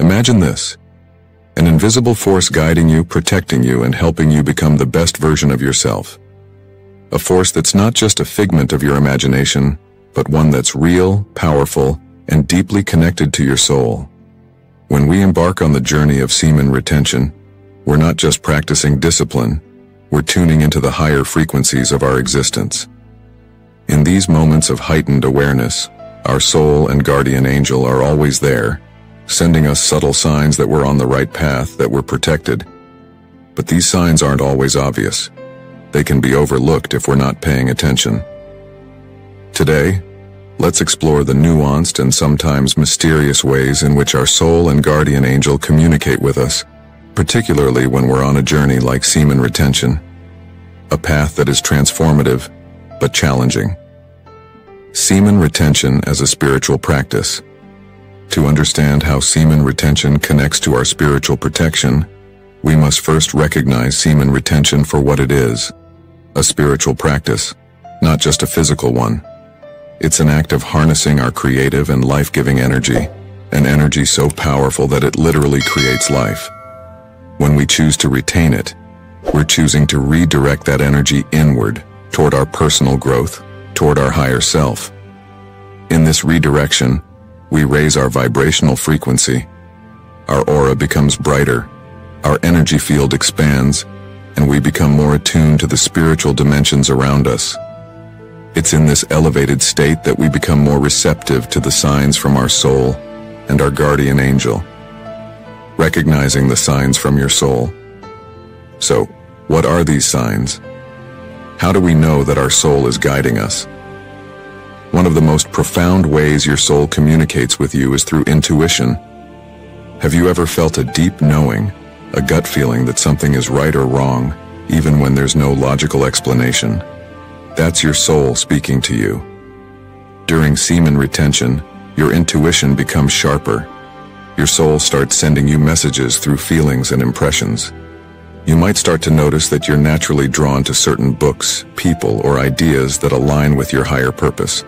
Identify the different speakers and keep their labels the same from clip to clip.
Speaker 1: Imagine this. An invisible force guiding you, protecting you, and helping you become the best version of yourself. A force that's not just a figment of your imagination, but one that's real, powerful, and deeply connected to your soul. When we embark on the journey of semen retention, we're not just practicing discipline, we're tuning into the higher frequencies of our existence. In these moments of heightened awareness, our soul and guardian angel are always there, sending us subtle signs that we're on the right path, that we're protected. But these signs aren't always obvious. They can be overlooked if we're not paying attention. Today, let's explore the nuanced and sometimes mysterious ways in which our soul and guardian angel communicate with us, particularly when we're on a journey like semen retention. A path that is transformative, but challenging. Semen retention as a spiritual practice. To understand how semen retention connects to our spiritual protection, we must first recognize semen retention for what it is, a spiritual practice, not just a physical one. It's an act of harnessing our creative and life-giving energy, an energy so powerful that it literally creates life. When we choose to retain it, we're choosing to redirect that energy inward, toward our personal growth, toward our higher self. In this redirection, we raise our vibrational frequency. Our aura becomes brighter, our energy field expands, and we become more attuned to the spiritual dimensions around us. It's in this elevated state that we become more receptive to the signs from our soul and our guardian angel. Recognizing the signs from your soul. So, what are these signs? How do we know that our soul is guiding us? One of the most profound ways your soul communicates with you is through intuition. Have you ever felt a deep knowing, a gut feeling that something is right or wrong, even when there's no logical explanation? That's your soul speaking to you. During semen retention, your intuition becomes sharper. Your soul starts sending you messages through feelings and impressions. You might start to notice that you're naturally drawn to certain books, people, or ideas that align with your higher purpose.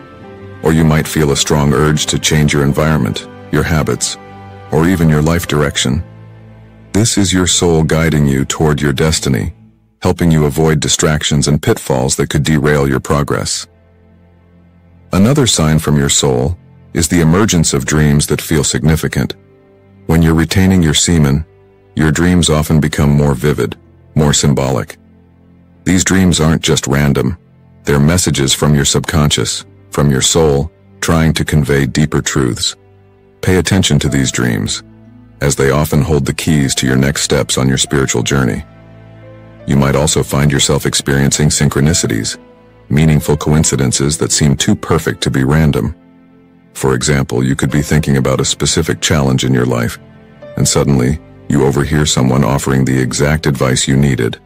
Speaker 1: Or you might feel a strong urge to change your environment, your habits, or even your life direction. This is your soul guiding you toward your destiny, helping you avoid distractions and pitfalls that could derail your progress. Another sign from your soul is the emergence of dreams that feel significant. When you're retaining your semen, your dreams often become more vivid, more symbolic. These dreams aren't just random. They're messages from your subconscious, from your soul, trying to convey deeper truths. Pay attention to these dreams, as they often hold the keys to your next steps on your spiritual journey. You might also find yourself experiencing synchronicities, meaningful coincidences that seem too perfect to be random. For example, you could be thinking about a specific challenge in your life, and suddenly, you overhear someone offering the exact advice you needed.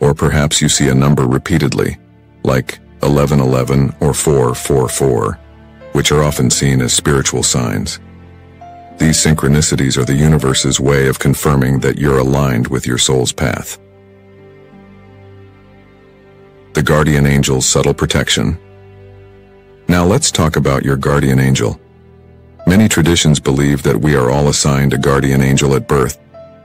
Speaker 1: Or perhaps you see a number repeatedly, like 1111 or 444, which are often seen as spiritual signs. These synchronicities are the universe's way of confirming that you're aligned with your soul's path. The Guardian Angel's Subtle Protection Now let's talk about your guardian angel. Many traditions believe that we are all assigned a guardian angel at birth,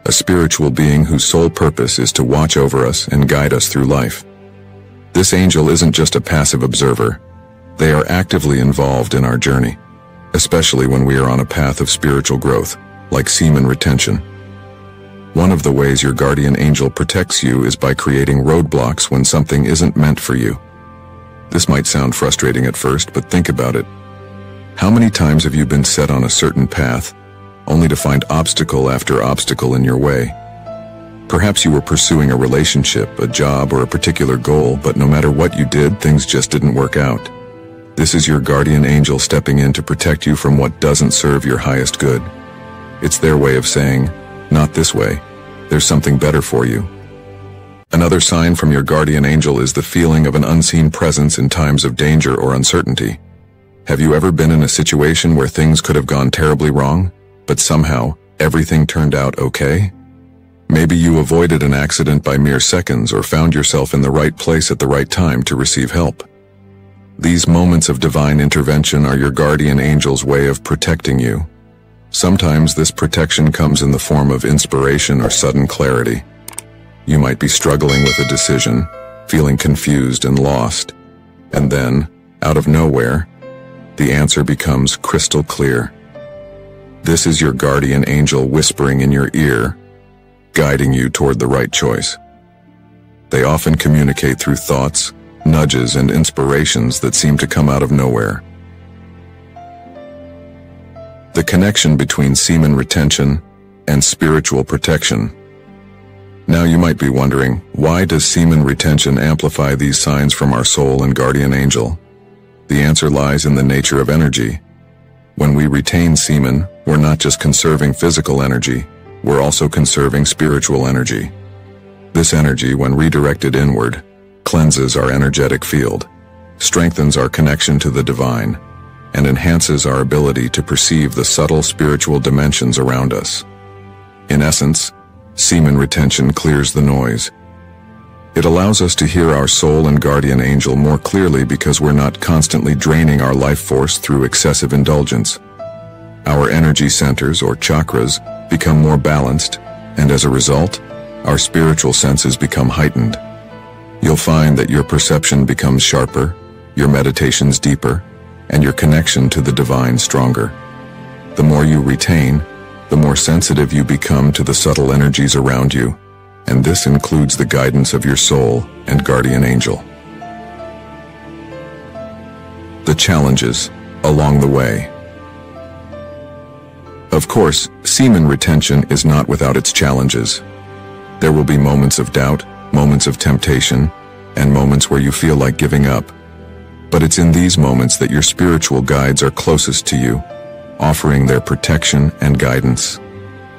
Speaker 1: a spiritual being whose sole purpose is to watch over us and guide us through life. This angel isn't just a passive observer. They are actively involved in our journey, especially when we are on a path of spiritual growth, like semen retention. One of the ways your guardian angel protects you is by creating roadblocks when something isn't meant for you. This might sound frustrating at first, but think about it. How many times have you been set on a certain path, only to find obstacle after obstacle in your way? Perhaps you were pursuing a relationship, a job, or a particular goal, but no matter what you did, things just didn't work out. This is your guardian angel stepping in to protect you from what doesn't serve your highest good. It's their way of saying, not this way. There's something better for you. Another sign from your guardian angel is the feeling of an unseen presence in times of danger or uncertainty. Have you ever been in a situation where things could have gone terribly wrong, but somehow everything turned out okay? Maybe you avoided an accident by mere seconds or found yourself in the right place at the right time to receive help. These moments of divine intervention are your guardian angel's way of protecting you. Sometimes this protection comes in the form of inspiration or sudden clarity. You might be struggling with a decision, feeling confused and lost, and then, out of nowhere, the answer becomes crystal clear. This is your guardian angel whispering in your ear, guiding you toward the right choice. They often communicate through thoughts, nudges, and inspirations that seem to come out of nowhere. The connection between semen retention and spiritual protection. Now you might be wondering, why does semen retention amplify these signs from our soul and guardian angel? The answer lies in the nature of energy. When we retain semen, we're not just conserving physical energy, we're also conserving spiritual energy. This energy, when redirected inward, cleanses our energetic field, strengthens our connection to the divine, and enhances our ability to perceive the subtle spiritual dimensions around us. In essence, semen retention clears the noise, it allows us to hear our soul and guardian angel more clearly because we're not constantly draining our life force through excessive indulgence. Our energy centers, or chakras, become more balanced, and as a result, our spiritual senses become heightened. You'll find that your perception becomes sharper, your meditations deeper, and your connection to the divine stronger. The more you retain, the more sensitive you become to the subtle energies around you, and this includes the guidance of your soul and guardian angel. The challenges along the way. Of course, semen retention is not without its challenges. There will be moments of doubt, moments of temptation, and moments where you feel like giving up. But it's in these moments that your spiritual guides are closest to you, offering their protection and guidance.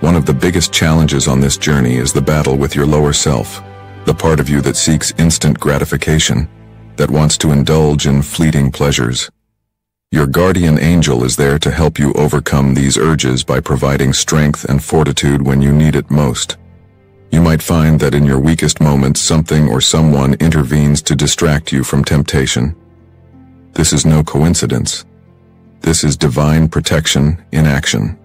Speaker 1: One of the biggest challenges on this journey is the battle with your lower self, the part of you that seeks instant gratification, that wants to indulge in fleeting pleasures. Your guardian angel is there to help you overcome these urges by providing strength and fortitude when you need it most. You might find that in your weakest moments something or someone intervenes to distract you from temptation. This is no coincidence. This is divine protection in action.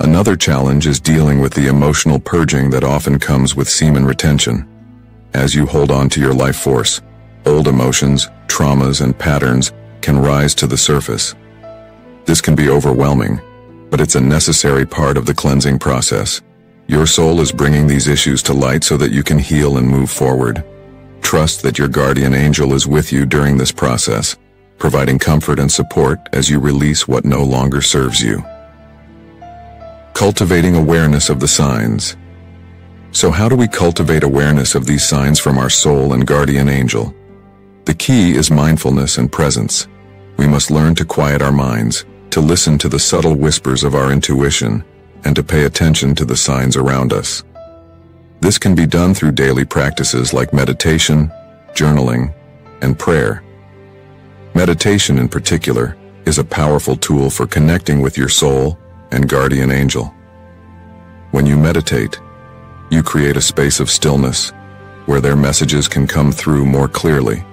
Speaker 1: Another challenge is dealing with the emotional purging that often comes with semen retention. As you hold on to your life force, old emotions, traumas, and patterns can rise to the surface. This can be overwhelming, but it's a necessary part of the cleansing process. Your soul is bringing these issues to light so that you can heal and move forward. Trust that your guardian angel is with you during this process, providing comfort and support as you release what no longer serves you. Cultivating awareness of the signs. So how do we cultivate awareness of these signs from our soul and guardian angel? The key is mindfulness and presence. We must learn to quiet our minds, to listen to the subtle whispers of our intuition, and to pay attention to the signs around us. This can be done through daily practices like meditation, journaling, and prayer. Meditation in particular is a powerful tool for connecting with your soul and guardian angel. When you meditate, you create a space of stillness where their messages can come through more clearly.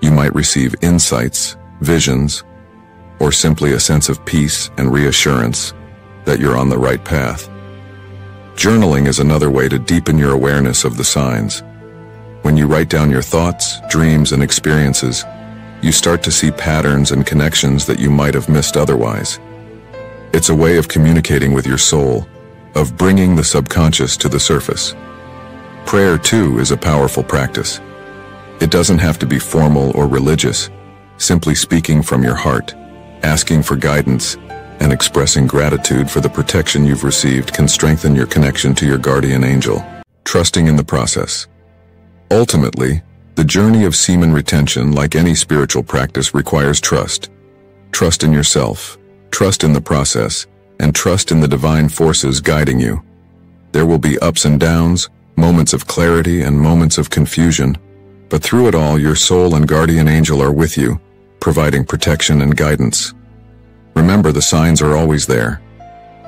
Speaker 1: You might receive insights, visions, or simply a sense of peace and reassurance that you're on the right path. Journaling is another way to deepen your awareness of the signs. When you write down your thoughts, dreams, and experiences, you start to see patterns and connections that you might have missed otherwise. It's a way of communicating with your soul, of bringing the subconscious to the surface. Prayer, too, is a powerful practice. It doesn't have to be formal or religious. Simply speaking from your heart, asking for guidance, and expressing gratitude for the protection you've received can strengthen your connection to your guardian angel, trusting in the process. Ultimately, the journey of semen retention, like any spiritual practice, requires trust. Trust in yourself, Trust in the process, and trust in the divine forces guiding you. There will be ups and downs, moments of clarity and moments of confusion, but through it all your soul and guardian angel are with you, providing protection and guidance. Remember the signs are always there.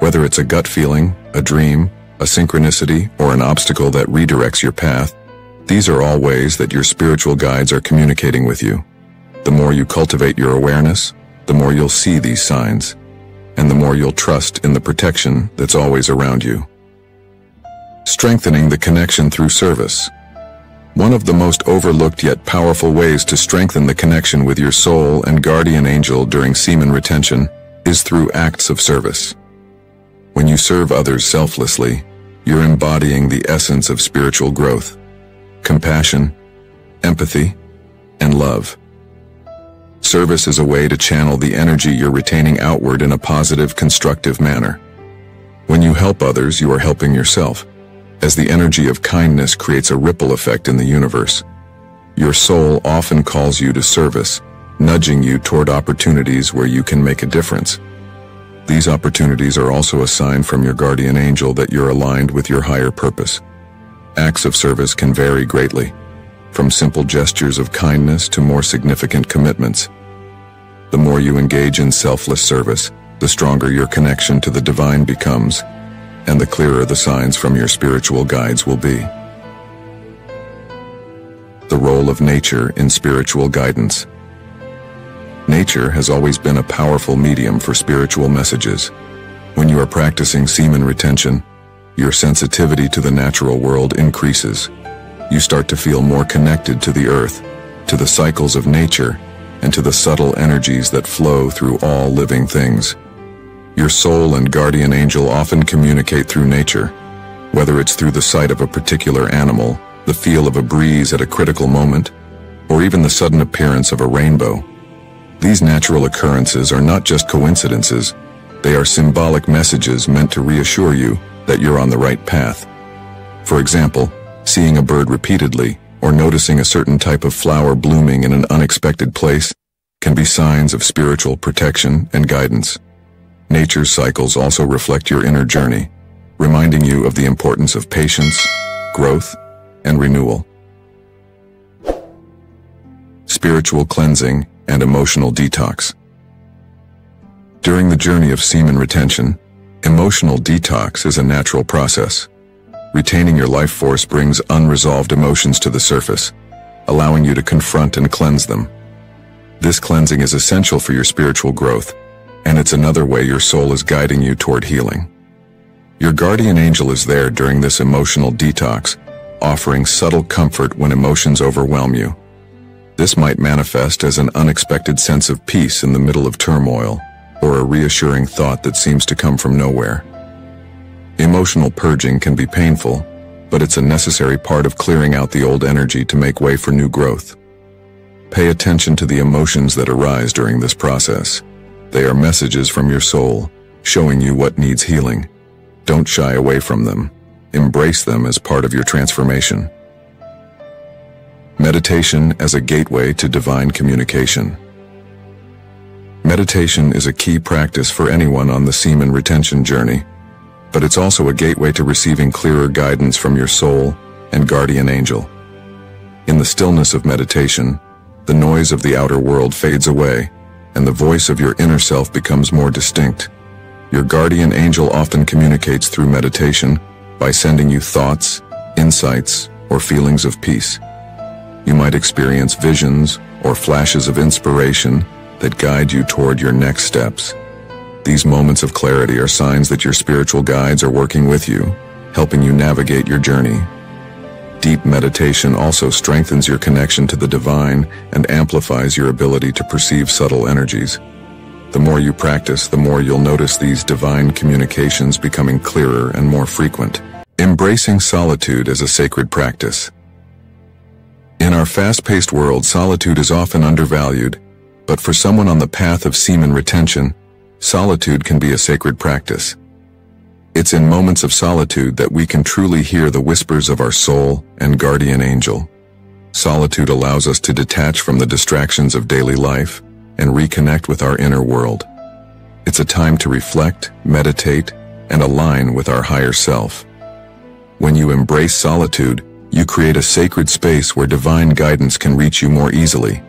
Speaker 1: Whether it's a gut feeling, a dream, a synchronicity, or an obstacle that redirects your path, these are all ways that your spiritual guides are communicating with you. The more you cultivate your awareness, the more you'll see these signs. and the more you'll trust in the protection that's always around you. Strengthening the connection through service. One of the most overlooked yet powerful ways to strengthen the connection with your soul and guardian angel during semen retention is through acts of service. When you serve others selflessly, you're embodying the essence of spiritual growth, compassion, empathy, and love. Service is a way to channel the energy you're retaining outward in a positive, constructive manner. When you help others, you are helping yourself as the energy of kindness creates a ripple effect in the universe. Your soul often calls you to service, nudging you toward opportunities where you can make a difference. These opportunities are also a sign from your guardian angel that you're aligned with your higher purpose. Acts of service can vary greatly, from simple gestures of kindness to more significant commitments. The more you engage in selfless service, the stronger your connection to the divine becomes, and the clearer the signs from your spiritual guides will be. The role of nature in spiritual guidance. Nature has always been a powerful medium for spiritual messages. When you are practicing semen retention, your sensitivity to the natural world increases. You start to feel more connected to the earth, to the cycles of nature, and to the subtle energies that flow through all living things. Your soul and guardian angel often communicate through nature, whether it's through the sight of a particular animal, the feel of a breeze at a critical moment, or even the sudden appearance of a rainbow. These natural occurrences are not just coincidences, they are symbolic messages meant to reassure you that you're on the right path. For example, seeing a bird repeatedly or noticing a certain type of flower blooming in an unexpected place can be signs of spiritual protection and guidance. Nature's cycles also reflect your inner journey, reminding you of the importance of patience, growth, and renewal. Spiritual cleansing and emotional detox. During the journey of semen retention, emotional detox is a natural process. Retaining your life force brings unresolved emotions to the surface, allowing you to confront and cleanse them. This cleansing is essential for your spiritual growth and it's another way your soul is guiding you toward healing. Your guardian angel is there during this emotional detox, offering subtle comfort when emotions overwhelm you. This might manifest as an unexpected sense of peace in the middle of turmoil, or a reassuring thought that seems to come from nowhere. Emotional purging can be painful, but it's a necessary part of clearing out the old energy to make way for new growth. Pay attention to the emotions that arise during this process. They are messages from your soul, showing you what needs healing. Don't shy away from them. Embrace them as part of your transformation. Meditation as a gateway to divine communication. Meditation is a key practice for anyone on the semen retention journey, but it's also a gateway to receiving clearer guidance from your soul and guardian angel. In the stillness of meditation, the noise of the outer world fades away, and the voice of your inner self becomes more distinct. Your guardian angel often communicates through meditation by sending you thoughts, insights, or feelings of peace. You might experience visions or flashes of inspiration that guide you toward your next steps. These moments of clarity are signs that your spiritual guides are working with you, helping you navigate your journey Deep meditation also strengthens your connection to the divine and amplifies your ability to perceive subtle energies. The more you practice, the more you'll notice these divine communications becoming clearer and more frequent. Embracing solitude as a sacred practice. In our fast-paced world, solitude is often undervalued, but for someone on the path of semen retention, solitude can be a sacred practice. It's in moments of solitude that we can truly hear the whispers of our soul and guardian angel. Solitude allows us to detach from the distractions of daily life and reconnect with our inner world. It's a time to reflect, meditate, and align with our higher self. When you embrace solitude, you create a sacred space where divine guidance can reach you more easily.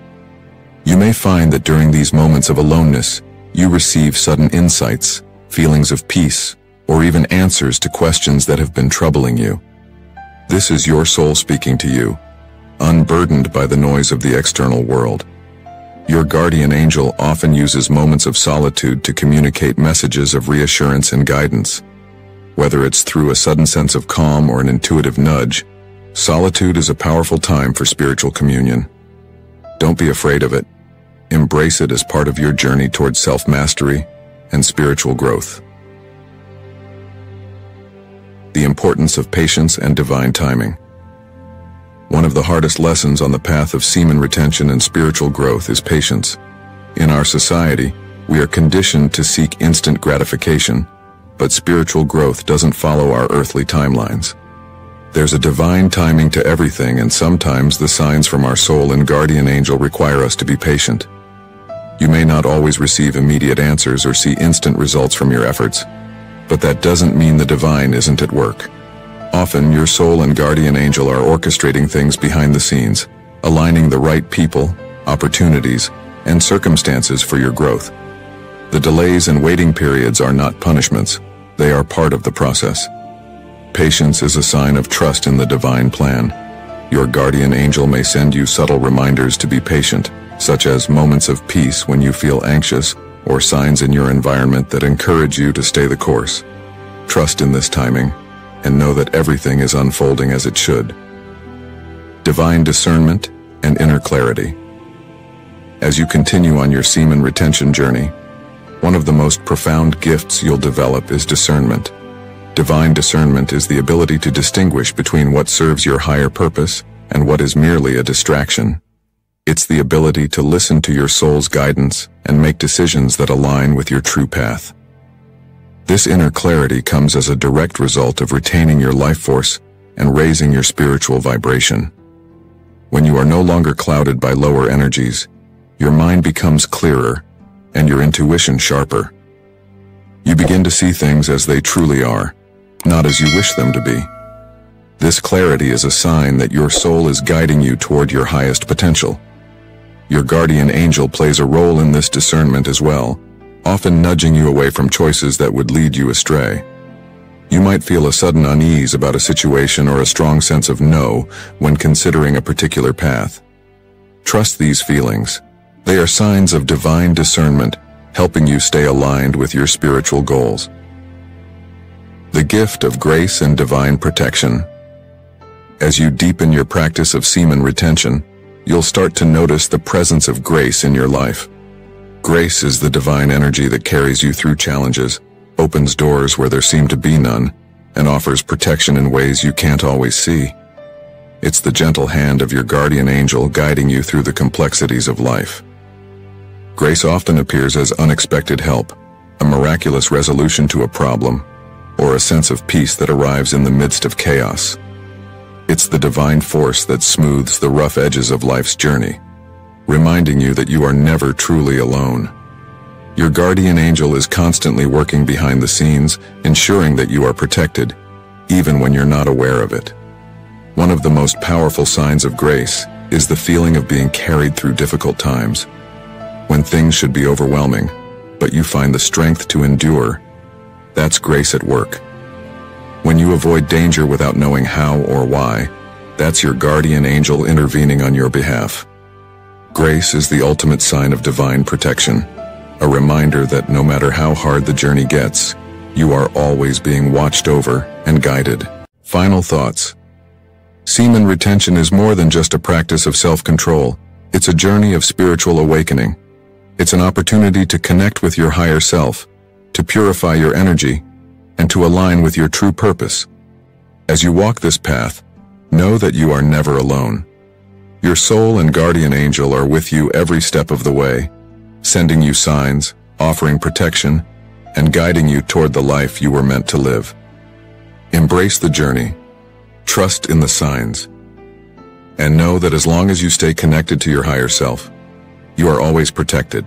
Speaker 1: You may find that during these moments of aloneness, you receive sudden insights, feelings of peace, or even answers to questions that have been troubling you. This is your soul speaking to you, unburdened by the noise of the external world. Your guardian angel often uses moments of solitude to communicate messages of reassurance and guidance. Whether it's through a sudden sense of calm or an intuitive nudge, solitude is a powerful time for spiritual communion. Don't be afraid of it. Embrace it as part of your journey towards self-mastery and spiritual growth. The importance of patience and divine timing. One of the hardest lessons on the path of semen retention and spiritual growth is patience. In our society, we are conditioned to seek instant gratification, but spiritual growth doesn't follow our earthly timelines. There's a divine timing to everything and sometimes the signs from our soul and guardian angel require us to be patient. You may not always receive immediate answers or see instant results from your efforts, but that doesn't mean the divine isn't at work. Often, your soul and guardian angel are orchestrating things behind the scenes, aligning the right people, opportunities, and circumstances for your growth. The delays and waiting periods are not punishments, they are part of the process. Patience is a sign of trust in the divine plan. Your guardian angel may send you subtle reminders to be patient, such as moments of peace when you feel anxious, or signs in your environment that encourage you to stay the course. Trust in this timing, and know that everything is unfolding as it should. Divine discernment and inner clarity. As you continue on your semen retention journey, one of the most profound gifts you'll develop is discernment. Divine discernment is the ability to distinguish between what serves your higher purpose and what is merely a distraction. It's the ability to listen to your soul's guidance and make decisions that align with your true path. This inner clarity comes as a direct result of retaining your life force and raising your spiritual vibration. When you are no longer clouded by lower energies, your mind becomes clearer and your intuition sharper. You begin to see things as they truly are, not as you wish them to be. This clarity is a sign that your soul is guiding you toward your highest potential. Your guardian angel plays a role in this discernment as well, often nudging you away from choices that would lead you astray. You might feel a sudden unease about a situation or a strong sense of no when considering a particular path. Trust these feelings. They are signs of divine discernment, helping you stay aligned with your spiritual goals. The gift of grace and divine protection. As you deepen your practice of semen retention, you'll start to notice the presence of grace in your life. Grace is the divine energy that carries you through challenges, opens doors where there seem to be none, and offers protection in ways you can't always see. It's the gentle hand of your guardian angel guiding you through the complexities of life. Grace often appears as unexpected help, a miraculous resolution to a problem, or a sense of peace that arrives in the midst of chaos. It's the divine force that smooths the rough edges of life's journey reminding you that you are never truly alone. Your guardian angel is constantly working behind the scenes, ensuring that you are protected, even when you're not aware of it. One of the most powerful signs of grace is the feeling of being carried through difficult times. When things should be overwhelming, but you find the strength to endure, that's grace at work. When you avoid danger without knowing how or why, that's your guardian angel intervening on your behalf. Grace is the ultimate sign of divine protection, a reminder that no matter how hard the journey gets, you are always being watched over and guided. Final thoughts. Semen retention is more than just a practice of self-control. It's a journey of spiritual awakening. It's an opportunity to connect with your higher self, to purify your energy, and to align with your true purpose. As you walk this path, know that you are never alone. Your soul and guardian angel are with you every step of the way, sending you signs, offering protection, and guiding you toward the life you were meant to live. Embrace the journey, trust in the signs, and know that as long as you stay connected to your higher self, you are always protected.